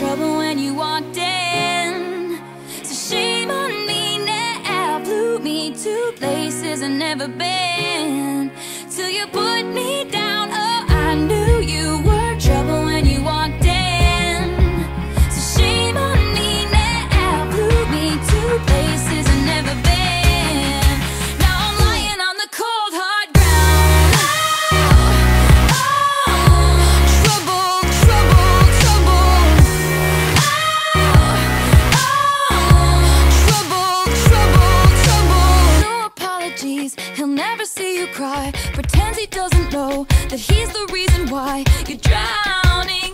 trouble when you walked in. So shame on me now. Blew me to places I've never been. Till you put me down. cry, pretends he doesn't know that he's the reason why you're drowning.